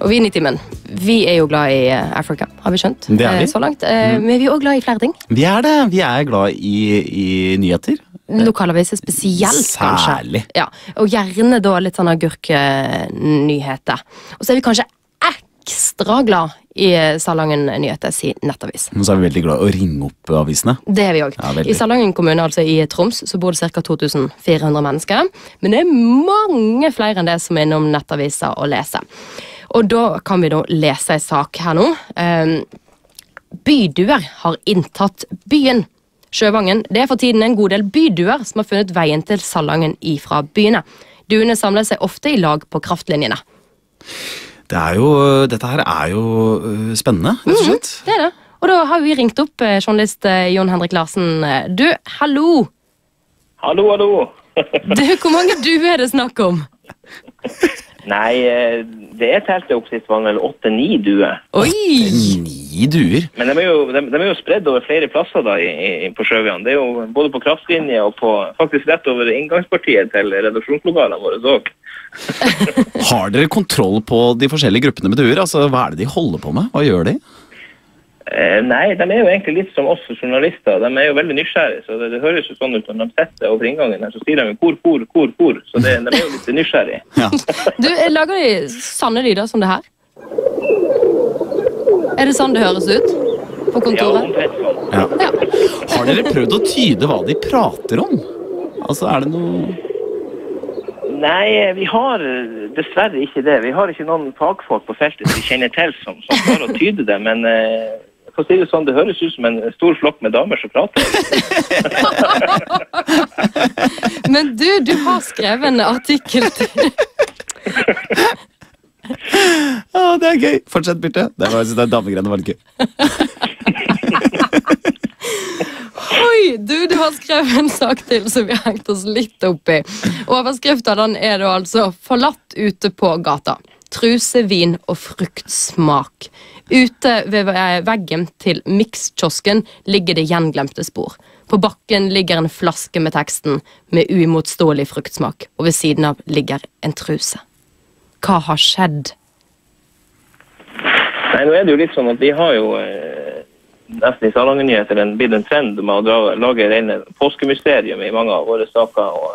Og vi i Nitimen vi er jo glad i eh, Africa, har vi skjønt. Det er vi. eh, Så langt. Mm. Men vi er òg glad i flere ting. Vi er det. Vi er glad i, i nyheter. Lokalaviser spesielt, kanskje. Særlig. Ja, Og gjerne da litt sånn agurknyheter. Og så er vi kanskje ekstra glad i Salangen Nyheter sin nettavis. Og så er vi veldig glad i å ringe opp avisene. Det er vi òg. Ja. I Salangen kommune, altså i Troms, så bor det ca. 2400 mennesker. Men det er mange flere enn det som er innom nettaviser og leser. Og da kan vi da lese ei sak her nå. Um, byduer har inntatt byen. Sjøvangen. Det er for tiden en god del byduer som har funnet veien til Salangen ifra byene. Duene samler seg ofte i lag på kraftlinjene. Det er jo, dette her er jo øh, spennende, rett og slett. Det er det. Og da har vi ringt opp eh, journalist eh, Jon Henrik Larsen. Eh, Du, hallo! Hallo, hallo. Du, Hvor mange duer er det snakk om? Nei, eh, det teltet opp sist var vel åtte-ni duer. Oi! Ni duer. Men de er jo, de, de er jo spredd over flere plasser da i, i, på Sjøvian. Det er jo både på kraftlinje og på faktisk rett over inngangspartiet til redaksjonslokalene våre òg. Har dere kontroll på de forskjellige gruppene med duer? Altså, Hva er det de holder på med? Hva gjør de? Eh, nei, de er jo egentlig litt som oss journalister. De er jo veldig nysgjerrige. Så det, det høres jo sånn ut når de sitter over inngangen her, så sier de jo kor, kor, kor, kor. Så det, de er jo litt nysgjerrige. Ja. Du, eh, Lager de sanne lyder som det her? Er det sånn det høres ut på Ja, kontoret? omtrent sånn. Ja. Ja. Har dere prøvd å tyde hva de prater om? Altså, er det noe Nei, vi har dessverre ikke det. Vi har ikke noen fagfolk på feltet vi kjenner til som, som klarer å tyde det. Men eh, for å si det sånn, det høres ut som en stor flokk med damer som prater. Men du, du har skrevet en artikkel til Ja, det er gøy! Fortsett, Birte. Det var, det damegreiene var litt gøy. Oi, du, du har skrevet en sak til som vi har hengt oss litt opp i. Overskrifta er da altså 'Forlatt ute på gata'. Trusevin og fruktsmak. Ute ved eh, veggen til mikskiosken ligger det gjenglemte spor. På bakken ligger en flaske med teksten 'Med uimotståelig fruktsmak', og ved siden av ligger en truse. Hva har skjedd? Nei, nå er det jo litt sånn at vi har jo eh, nesten i Salangen-nyheter en- blitt en trend med å dra, lage rene påskemysterium i mange av våre saker. og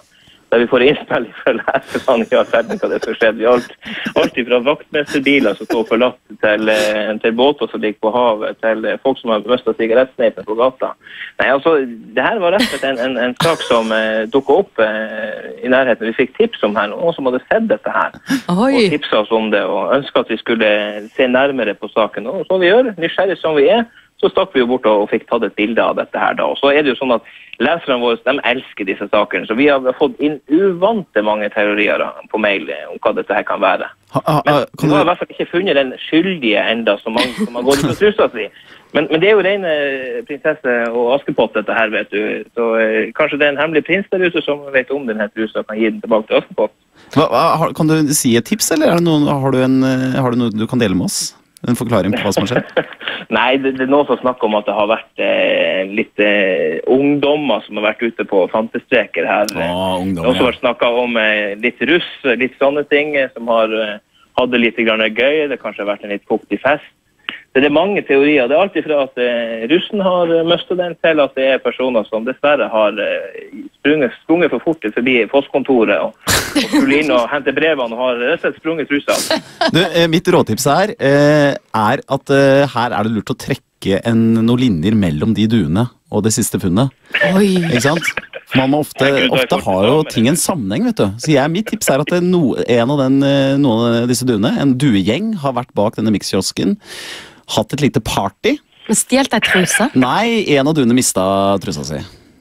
der vi får innspill fra lærerne i all verden hva det som skjedde. Alt, alt fra vaktmesterbiler som står forlatt, til, eh, til båter som ligger på havet, til eh, folk som har mista sigarettsneipen på gata. Nei, altså, det her var rett og slett en, en, en sak som eh, dukka opp eh, i nærheten. Vi fikk tips om her, noen som hadde sett dette her og Oi! tipsa oss om det og ønska at vi skulle se nærmere på saken. Og som vi gjør, nysgjerrig som vi er, så stakk vi jo bort og fikk tatt et bilde av dette her da. Og så er det jo sånn at leserne våre de elsker disse sakene, så vi har fått inn uvante mange teorier på mail om hva dette her kan være. Ha, ha, Men vi har i hvert fall ikke funnet den skyldige enda som man, som har gått ut på trusa si. Men, men det er jo rene prinsesse og Askepott dette her, vet du. Så eh, kanskje det er en hemmelig prins der ute som vet om denne trusa og kan gi den tilbake til Askepott. hva, har- kan du si et tips, eller er noen, har, du en, eh, har du noe du kan dele med oss? En forklaring på hva som har skjedd? Nei, det, det er noen som snakker om at det har vært eh, litt eh, ungdommer som har vært ute på fantestreker her. Å, Det har også vært snakka om eh, litt russ, litt sånne ting, eh, som har eh, hatt det litt grann gøy. Det kanskje har vært en litt fuktig fest. Så det er mange teorier. Det er alltid fra at eh, russen har eh, mistet den, til at det er personer som dessverre har eh, sprunget, sprunget for fort forbi postkontoret og, og skulle inn og hente brevene og har rett og slett sprunget. Du, eh, mitt råtips her er at her er det lurt å trekke en, noen linjer mellom de duene og det siste funnet. Oi! Ikke sant? Man ofte, ofte har jo ting en sammenheng, vet du. Så jeg, mitt tips er at no, en av den, noen av disse duene, en duegjeng, har vært bak denne mikskiosken, hatt et lite party. Stjålet ei truse? Nei, en av duene mista trusa si.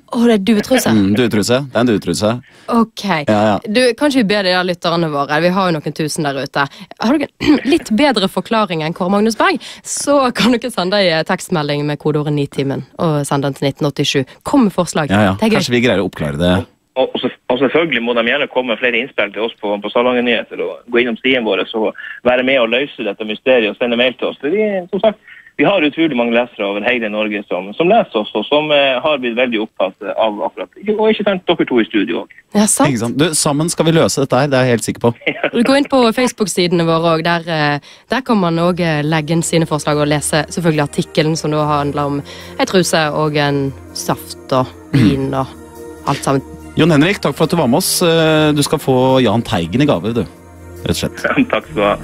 Å, det er duetruse? Mm, duetruse. Det er en duetruse. Ok. Ja, ja. Du, Kan ikke vi be de der lytterne våre, vi har jo noen tusen der ute, har dere en litt bedre forklaring enn Kåre Magnus Berg, så kan dere sende ei tekstmelding med kodeordet Nitimen og sende den til 1987. Kom med forslag. Ja, ja. Det er gøy. Kanskje vi greier å oppklare det. Og, og, så- og selvfølgelig må de gjerne komme med flere innspill til oss på, på Salangen Nyheter og gå innom siden våre og være med og løse dette mysteriet og sende mail til oss. For vi, som sagt, vi har utrolig mange lesere over hele Norge som, som leser oss, og som eh, har blitt veldig opptatt av akkurat. Og ikke sant, dere to i studio òg. Ja, Ikke sant? Du, sammen skal vi løse dette her, det er jeg helt sikker på. Du Gå inn på Facebook-sidene våre òg. Der, eh, der kan man òg legge inn sine forslag og lese selvfølgelig artikkelen som da handler om ei truse og en saft og vin og alt sammen. Jon Henrik, takk for at du var med oss. Eh, Du skal få Jahn Teigen i gave, du. Rett og slett. Takk skal du ha.